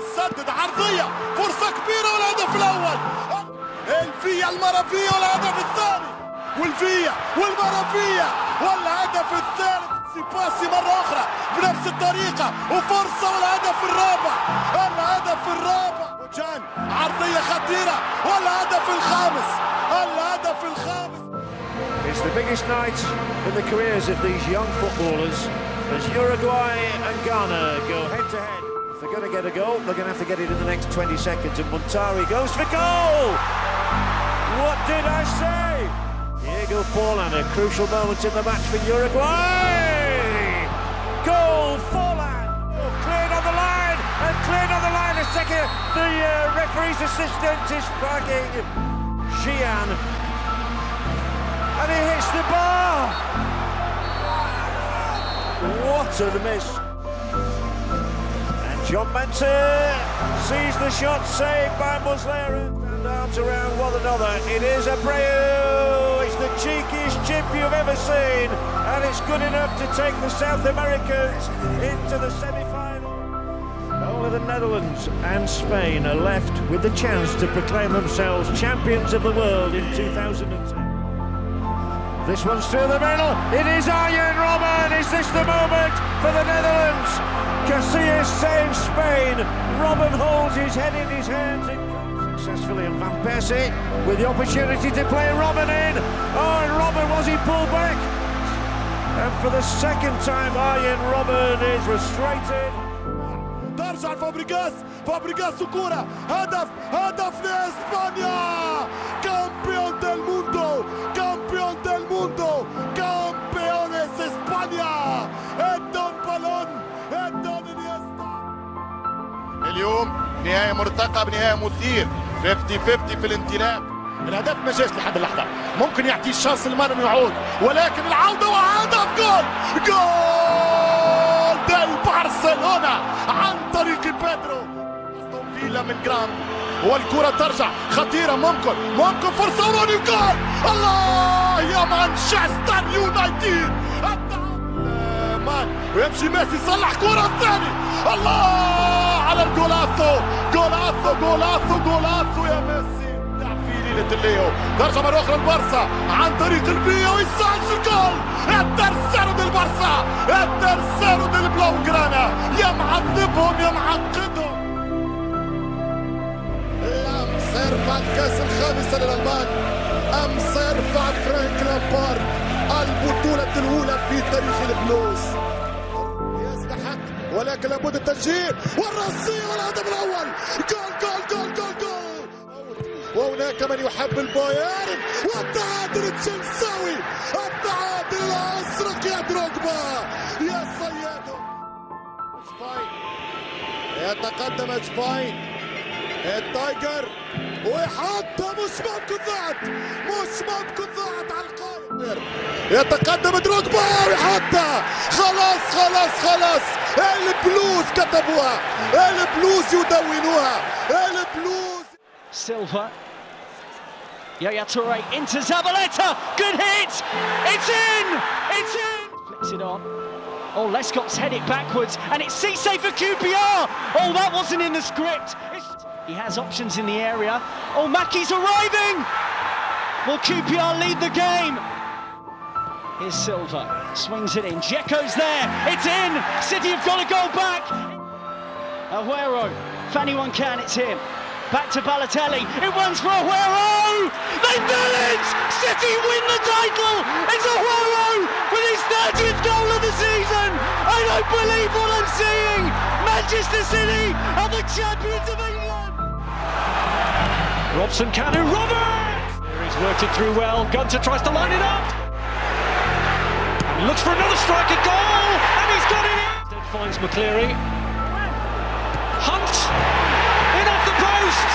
يسدد عرضية. فرصة كبيرة والهدف الأول. الفيا المرفية والهدف الثاني. والفيا والمرفية والهدف الثالث. سيباسي مرة أخرى بنفس الطريقة. وفرصة والهدف الرابع. الهدف الرابع. وجان عرضية خطيرة. والهدف الخامس. الهدف الخامس. It's the biggest night in the careers of these young footballers as Uruguay and Ghana go head to head. They're going to get a goal, they're going to have to get it in the next 20 seconds. And Montari goes for goal! What did I say? Diego Forlan, a crucial moment in the match for Uruguay! Goal, Forlan! Cleared on the line, and cleared on the line. A second, the uh, referee's assistant is flagging Xian and he hits the bar. What a miss. John Mentor sees the shot saved by Muslera. And arms around one another. It is Abreu. It's the cheekiest chip you've ever seen. And it's good enough to take the South Americans into the semi-final. Only the Netherlands and Spain are left with the chance to proclaim themselves champions of the world in 2010. This one's through the middle. It is Arjen Robben. Is this the moment for the Netherlands? Casillas saves Spain. Robben holds his head in his hands. It goes successfully, and Van Persie with the opportunity to play Robben in. Oh, and Robben was he pulled back? And for the second time, Arjen Robben is frustrated. ترجع فابريجاس فابريجاس كورة هدف هدف لإسبانيا كامبيون ديل موندو اليوم نهاية مرتقب نهاية مثير 50 50 في الانطلاق. الهدف ما جاش لحد اللحظة. ممكن يعطيه الشانس المرمى يعود. ولكن العودة وهدف جول! جول ديل برشلونة عن طريق بيدرو. أستون فيلا من جرام. والكرة ترجع. خطيرة. ممكن. ممكن فرصة. وروني جول! الله! يا مانشستر يونايتد! ويمشي ميسي. يصلح كرة الثاني الله! على الجولاتو. جولاتو جولاتو جولاتو يا ميسي. في ليلة الليو. ترجع مرة أخرى البارسا عن طريق الفيا ويسجل جول el tercero del Barça el tercero del Blaugrana يا معذبهم يا معقدهم أمس يرفع الكأس الخامسة للألمان. أمس يرفع فرانك لامبارد. البطولة الأولى في تاريخ البلوز. ولكن لابد التسجيل والرأسية والهدف الأول. جول جول جول جول جول. وهناك من يحب البايرن والتعادل التشيلساوي التعادل الازرق يا دروجبا يا صياد. يتقدم شفاينشتايجر ويحط مش ممكن ضاعت مش ممكن ضاعت على القائم يتقدم دروجبا ويحطها خلاص خلاص خلاص البلوز كتبوها البلوز يدونوها البلوز Silva. Yaya Toure into Zabaleta. Good hit. It's in. It's in. Flicks it on. Oh, Lescott's headed backwards, and it's Cisse for QPR. Oh, that wasn't in the script. It's... he has options in the area. Oh, Mackey's arriving. Will QPR lead the game? Here's Silva. Swings it in. Dzeko's there. It's in. City have got to go back. Aguero. If anyone can, it's him. Back to Balotelli. It runs for Aguero. They've done it. City win the title. It's Aguero with his 30th goal don't believe what I'm seeing. Manchester City are the champions of England. Robson Canu. Robert. Here he's worked it through well. Gunter tries to line it up. And looks for another striker goal. And he's got it in. Instead finds McCleary. Hunt in off the post.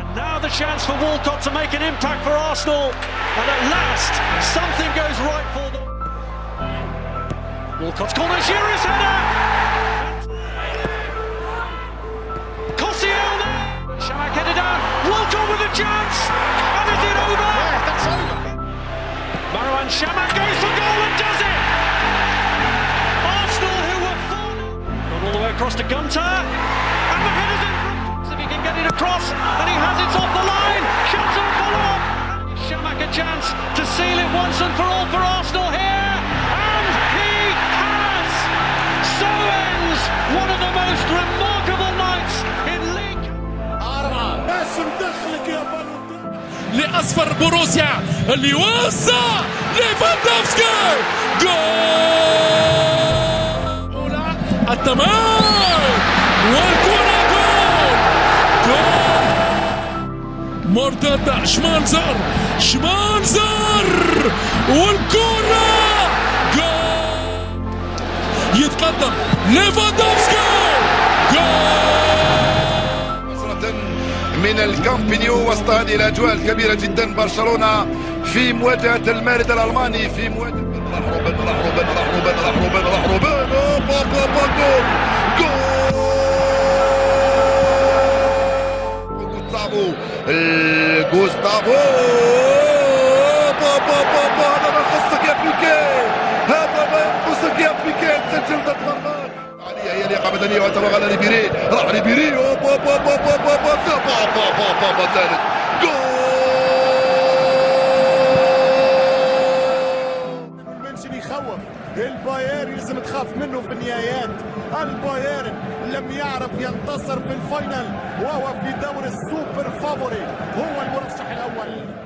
And now the chance for Walcott to make an impact for Arsenal. And at last, something goes right for them. Walcott's corner, Shearer's header. Koscielny. Shamak headed down. Walcott with a chance. And is it over? Yeah, that's over. Marwan Shamak goes for goal and does it. Arsenal, who were 4 Gone all the way across to Gunter. And the header's in front! If he can get it across, and he has it off the line. Shots on follow up. Shamak a chance to seal it once and for all for Arsenal لاصفر بوروسيا اللي وسع ليفاندوفسكي. جول! التمام! والكرة جول! جول! مرتدة شمالزر شمالزر والكرة! جول! يتقدم ليفاندوفسكي! من الكامب نيو وسط هذه الاجواء الكبيره جدا برشلونة في مواجهة المارد الألماني في مواجهه جوستافو هذا ما يخصك يا بيكي هذا ما يخصك يا بيكي ضد هي لياقه بدنية وتوغل ريبيري راح ريبيري. ثالث. جول! المنشن يخوف البايرن لازم تخاف منه في النهايات. البايرن لم يعرف ينتصر في ال final وهو في دور ال super favori. هو المرشح الأول.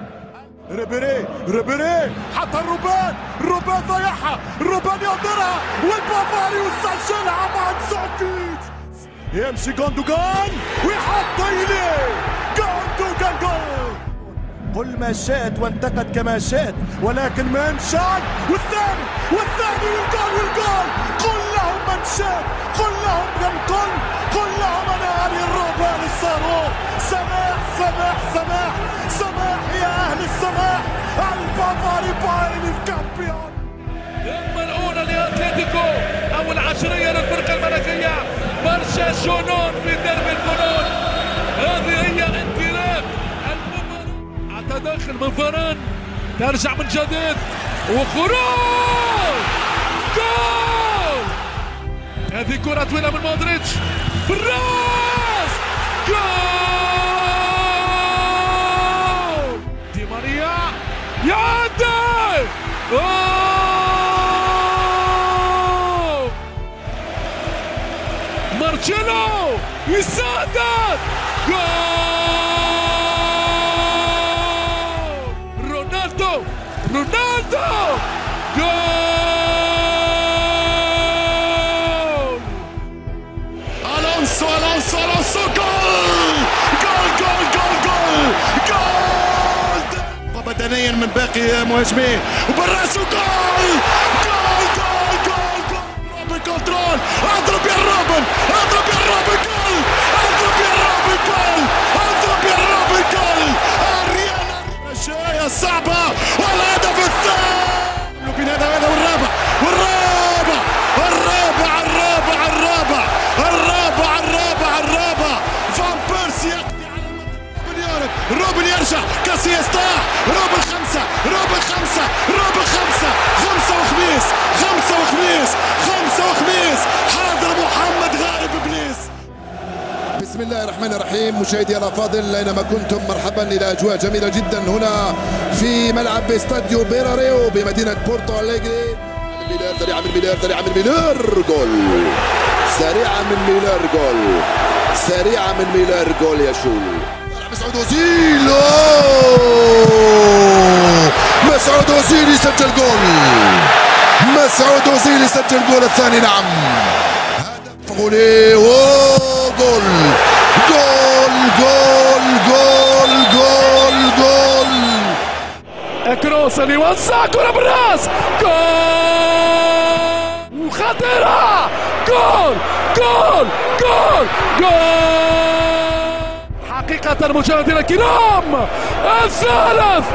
ريبيري ريبيري حتى الروبان الروبان ضيعها الروبان يقدرها والبافاري وسجلها مع تسوكيتش يمشي جوندوجان ويحط إيديه. جوندوجان جول. قل ما شاءت وانتقد كما شاءت ولكن من شاء والثاني والثاني والجول والجول قل لهم من شاء قل لهم من قل قل لهم أنا علي الروبان الصاروخ. سماح سماح سماح. جنون في درب الجنون هذه هي انطلاق المباراة على تدخل من فران ترجع من جديد. وخروج! جول! هذه كرة طويلة من مودريتش. بالراس جول! دي ماريا. يعدي مارتشيلو يسدد جول رونالدو رونالدو جول الونسو الونسو الونسو جول جول جول جول جول جول بدنيا من باقي مهاجميه وبالراس جول روبن يرجع كاسياس طاح روبن خمسة روبن خمسة روبن خمسة. خمسة وخميس خمسة وخميس خمسة وخميس. حاضر محمد غارب إبليس. بسم الله الرحمن الرحيم. مشاهدي الأفاضل أينما كنتم مرحبا إلى أجواء جميلة جدا هنا في ملعب استاديو بيراريو بمدينة بورتو أليجري. ميلر سريعه من ميلر سريعه من ميلر جول. سريعه من ميلر جول. سريعه من ميلر جول يا شورله. مسعود اوزيل! مسعود اوزيل يسجل جول. مسعود اوزيل يسجل جول الثاني نعم. فغولي أوه، جول. جول جول جول جول جول. كروس اللي وسع كرة بالراس. جول! وخطيرة جول جول جول جول! حقيقة مشاهدينا الكرام الثالث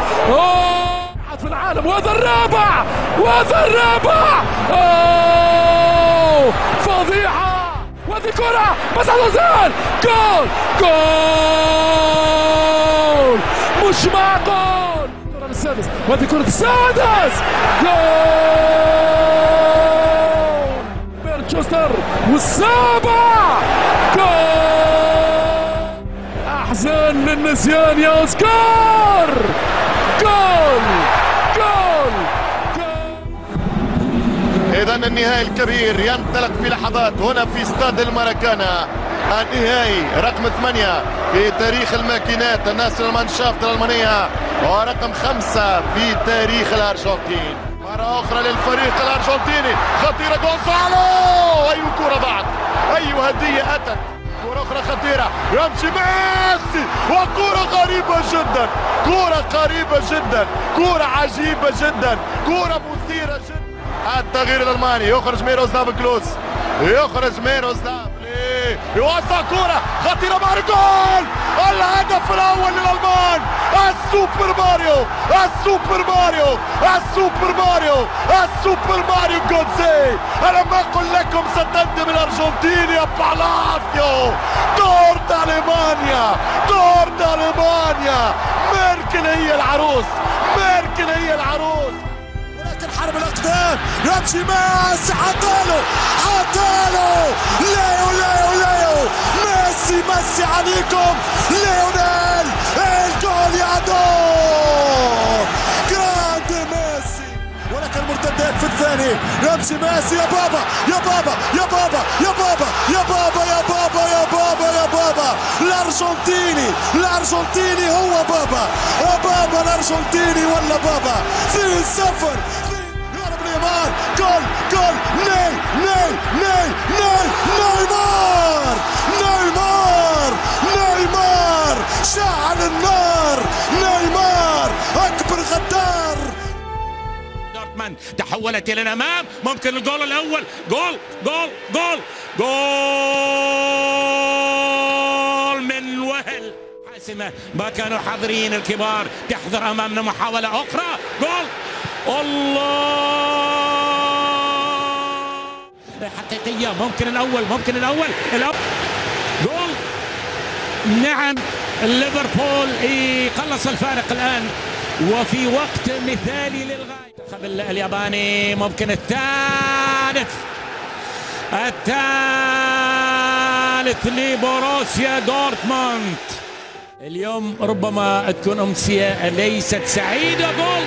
في العالم وهذا الرابع وهذا الرابع أوه، فضيحة! وهذه كرة مسعود اوزيل جول! جول! مش معقول! الكرة السادس وهذه كرة السادس! جول! بيرتشوستر والسابع! جول! للنسيان يا أوسكار! جول! جول! اذا النهائي الكبير ينطلق في لحظات هنا في استاد الماراكانا. النهائي رقم ثمانية في تاريخ الماكينات الناصر المانشافت الألمانية ورقم خمسة في تاريخ الأرجنتين. مرة أخرى للفريق الأرجنتيني خطيرة جونسالو أي كرة بعد؟ أي هدية أتت؟ كرة أخرى خطيرة. يمشي ميسي وكرة غريبة جدا. كرة غريبة جدا. كرة عجيبة جدا. كرة مثيرة جدا. التغيير الألماني. يخرج ميروسلاف كلوز يخرج ميروسلاف يوسع كرة. خطيرة مع الجول. الهدف الأول للألمان. السوبر ماريو السوبر ماريو السوبر ماريو السوبر ماريو جوتزي أنا ما أقول لكم ستندم الأرجنتين يا بالافيو دور ألمانيا دور ألمانيا ميركل هي العروس ميركل هي العروس ولكن حرب الأقدام يمشي ميسي حطاله حطاله ليو ليو ليو! ميسي ميسي عليكم! ليونيل دور جراند ميسي ولكن المرتدات في الثاني يمشي ميسي يا بابا يا بابا يا بابا يا بابا يا بابا يا بابا يا بابا يا بابا الارجنتيني الارجنتيني هو بابا بابا الارجنتيني ولا بابا في صفر يضرب نيمار جول جول ني ني ني ني نيمار نيمار نيمار شعل النار نيمار أكبر غدار. دورتموند تحولت إلى الامام ممكن الجول الأول. جول جول جول جول من وهل. حاسمة ما كانوا حاضرين الكبار. تحضر أمامنا محاولة أخرى. جول. الله. حقيقية ممكن الأول ممكن الأول. الأول. جول. نعم. ليفربول يخلص الفارق الآن. وفي وقت مثالي للغاية. المنتخب الياباني ممكن الثالث. الثالث لبوروسيا دورتموند. اليوم ربما تكون أمسية ليست سعيدة. جول!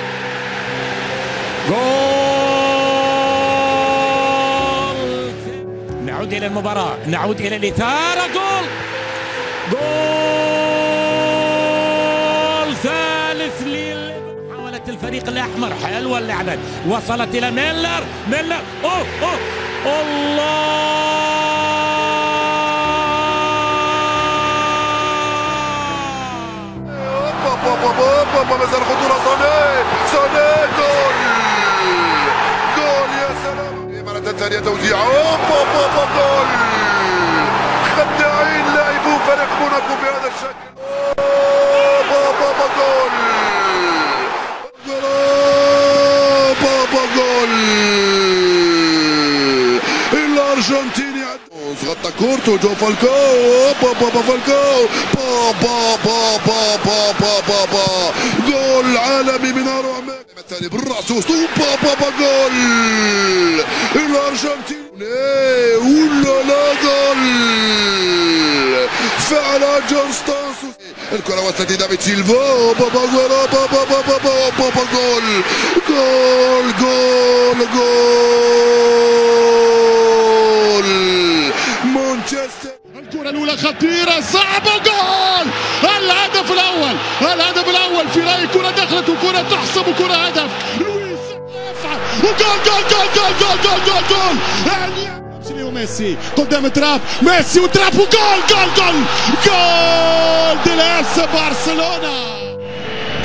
جول! نعود إلى المباراة. نعود إلى الإثارة. جول! جول! الفريق الأحمر حلوة اللعبه وصلت إلى ميلر ميلر. أوه أوه. الله! ما زال خطوره صاني صاني جول جول يا سلام مره ثانية توزيع جول خداعين لاعبو فريق موناكو بهذا الشكل. بابا جول. بابا جول الارجنتيني غطى كورتو جو فالكو! بابا بابا فالكو! بابا بابا بابا بابا جول عالمي من اروع الثاني بالرأس وسطو بابا جول! الارجنتين ولا لا جول! فعل جون الكره وصلت لدافيد سيلفا بابا جول بابا بابا بابا جول جول جول جول مانشستر الكره الاولى خطيره صعبه جول الهدف الأول الهدف الأول في راي كره دخلت وكره تحسب وكره هدف لويس وجول جول جول جول جول جول جول, جول. ميسي قدام تراب ميسي وتراب وجول جول جول جول ديلاس برشلونة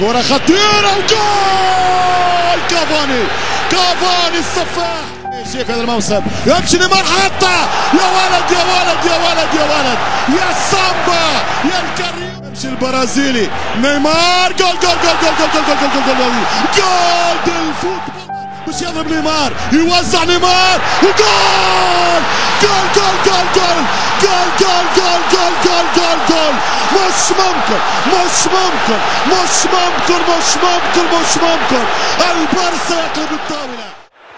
كرة خطيرة وجول كافاني كافاني السفاح شيء في هذا الموسم يمشي حطه يا ولد يا ولد يا ولد يا ولد يا سامبا يا الكريم يمشي البرازيلي نيمار جول جول جول جول جول جول جول جول جول جول جول ديل فوتبول مش يضرب نيمار. يوزع نيمار. وجول! جول جول جول جول. جول جول جول جول جول جول جول. مش ممكن مش ممكن مش ممكن مش ممكن مش ممكن. البارسا يقلب الطاوله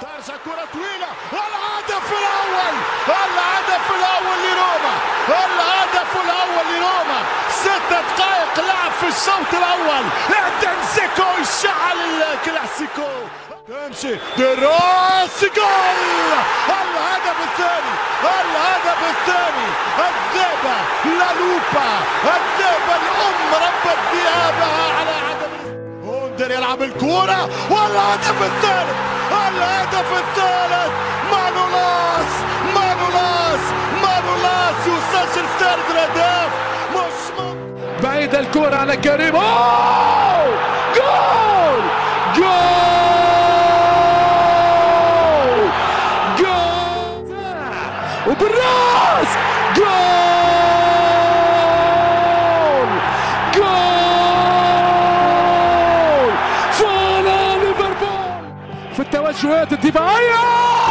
ترجع كرة طويلة الهدف الأول الهدف الأول لروما الهدف الأول لروما ستة الشوط الأول. دنسيكو يشعل الكلاسيكو. تمشي. دراس جول. الهدف الثاني؟ الهدف الثاني؟ الذئبة la lupa. الذئبة الأم. ربت ذئابها على عدم هوندر يلعب الكورة. والهدف الثالث. الهدف الثالث. مانولاس. مانولاس. مانولاس يسجل ثالث الأهداف بعيد الكرة على كريم. أوه! جول! جول! جول! وبالراس! جول! جول! ليفربول! في التوجهات الدفاعية!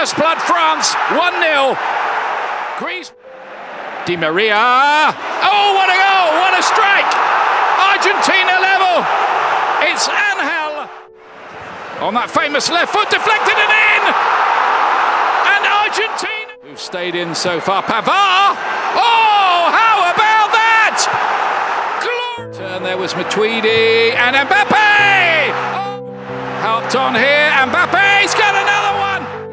First blood France, 1-0. Greece. Di Maria. Oh, what a goal! What a strike! Argentina level. It's Angel. On that famous left foot, deflected and in! And Argentina. Who've stayed in so far. Pavard. Oh, how about that? Glor- Turn there was Matuidi and Mbappe. Oh, helped on here. Mbappe's got another.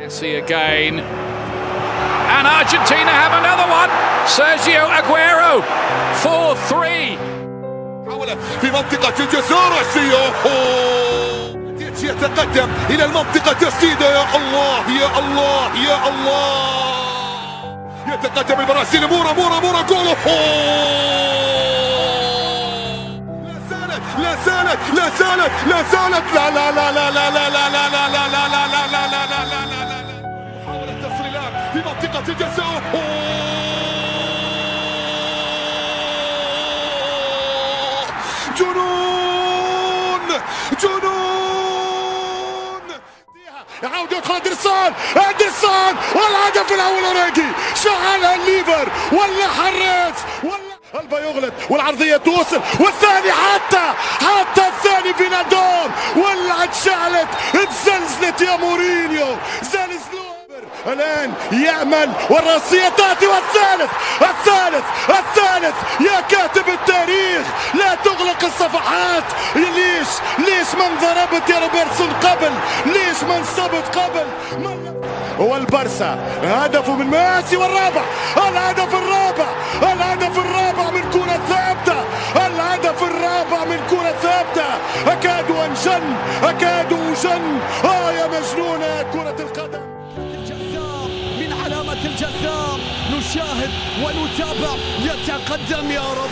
Messi again. And Argentina have another one. Sergio Aguero. 4-3. حاول في منطقة الجزاء رأسية يتقدم إلى المنطقة تسديدة يا الله يا الله يا الله يتقدم البرازيل مورا مورا مورا جول لا زالت لا زالت لا زالت لا زالت لا لا لا لا لا لا لا لا لا لا لا لا لا لا لا في منطقة الجزاء جنون! جنون! يعود يدخل ادرسون ادرسون والهدف الأول أوريجي. شعلها الليفر. ولا حريت ولا قلبه يغلط. والعرضية توصل. والثاني حتى. حتى الثاني في نادون ولا اتشعلت اتزلزلت يا مورينيو. زلزلوها الآن يامل والرأسية تأتي والثالث الثالث الثالث. يا كاتب التاريخ لا تغلق الصفحات. ليش؟ ليش ما انضربت يا روبرتسون قبل؟ ليش ما انصبت قبل؟ من والبرسا هدفه من ميسي والرابع. الهدف الرابع الهدف الرابع من كرة ثابتة. الهدف الرابع من كرة ثابتة. أكاد أنجن أكاد أجن آه يا مجنونة كرة القدم. الجزام نشاهد ونتابع. يتقدم يا رب.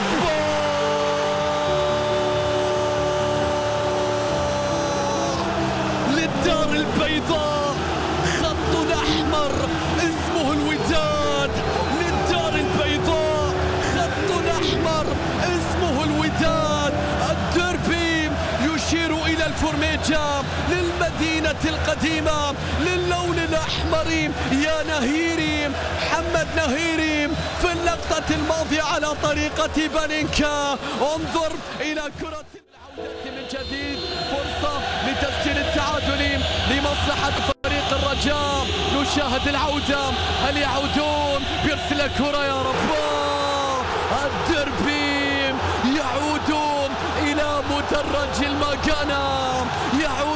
للدار البيضاء. خط أحمر. اسمه الوداد. للدار البيضاء. خط أحمر. اسمه الوداد. الدربي يشير إلى الفورميجا للمدينة القديمة للون الأحمر. يا نهيري محمد نهيري في اللقطة الماضية على طريقة بانينكا انظر إلى كرة العودة من جديد. فرصة لتسجيل التعادل لمصلحة فريق الرجاء. نشاهد العودة. هل يعودون؟ بيرسل الكرة يا رب الدربي يعودون إلى مدرج المكانة يعود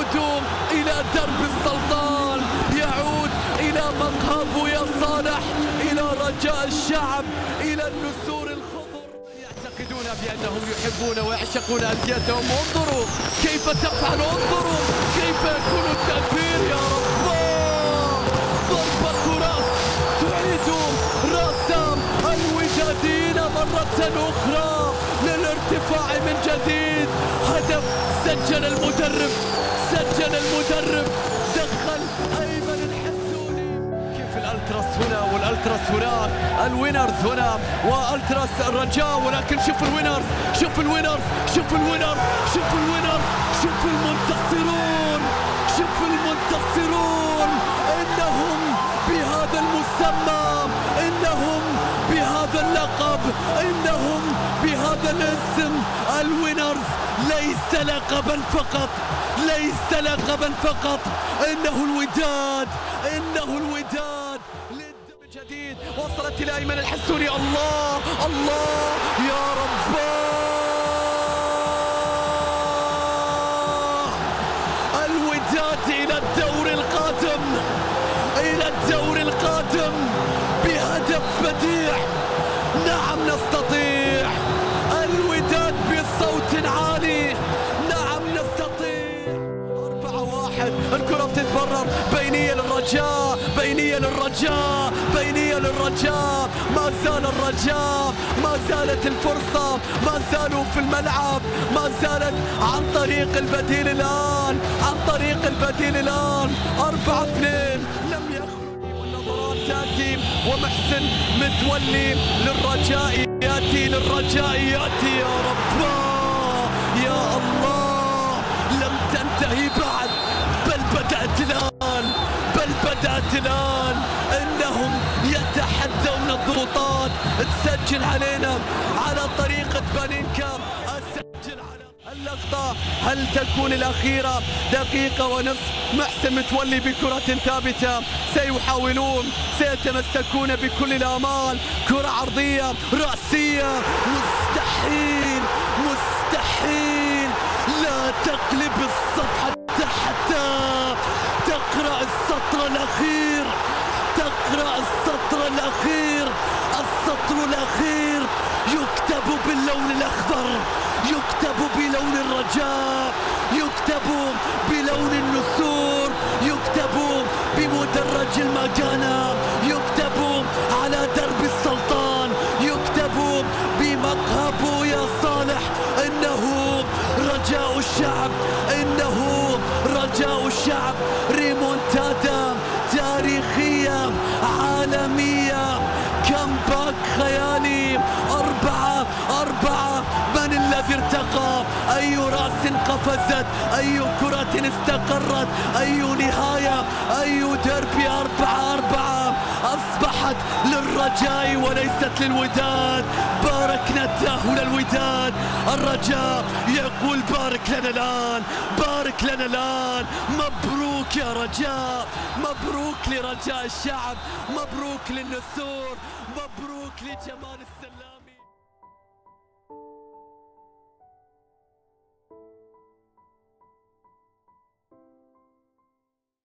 السلطان يعود إلى مقهى بويا صالح إلى رجاء الشعب إلى النسور الخضر. يعتقدون بأنهم يحبون ويعشقون أنديتهم انظروا كيف تفعل انظروا كيف يكون التأثير يا رب. ضربة راس تعيد رأسام الودادين مرة أخرى للارتفاع من جديد. هدف سجل المدرب سجل المدرب. أيمن كيف الألتراس هنا والألتراس هناك؟ ال Winners هنا والتراس الرجاء ولكن شوف الوينرز شوف الوينرز شوف الوينرز شوف الوينرز شوف المنتصرون شوف المنتصرون. إنهم بهذا المسمى إنهم بهذا اللقب إنهم بهذا الاسم. ال Winners ليس لقبا فقط. ليس لقبا فقط إنه الوداد إنه الوداد. للدم جديد وصلت إلى أيمن الحسوني. الله الله يا رب الوداد إلى الدور القادم إلى الدور القادم بهدف بديع. نعم نستطيع. بينية للرجاء بينية للرجاء بينية للرجاء. ما زال الرجاء ما زالت الفرصة ما زالوا في الملعب. ما زالت عن طريق البديل الآن عن طريق البديل الآن. أربعة اثنين. لم يخرج والنظرات تأتي ومحسن متولي للرجاء. يأتي للرجاء يأتي يا رب يا الله لم تنتهي بعد بل بدأت الآن. بدأت الآن إنهم يتحدون الضغوطات. تسجل علينا على طريقة بانينكا أسجل على اللقطة هل تكون الأخيرة دقيقة ونصف؟ محسن متولي بكرة ثابتة. سيحاولون سيتمسكون بكل الآمال. كرة عرضية رأسية. مستحيل مستحيل. لا تقلب الصفحة. الأخير. تقرأ السطر الأخير. السطر الأخير. يكتب باللون الأخضر. يكتب بلون الرجاء. يكتب بلون النسور. يكتب بمدرج المكانة يكتب تاريخية عالمية. كمباك خيالي؟ أربعة أربعة. من الذي ارتقى؟ أي رأس قفزت أي كرة استقرت؟ أي نهاية؟ أي ديربي؟ أربعة أربعة. أصبحت للرجاء وليست للوداد. باركنا التأهل الوداد الرجاء يقول بارك لنا الآن بارك لنا الآن. مبروك. يا رجاء مبروك لرجاء الشعب مبروك للنسور مبروك لجمال السلام.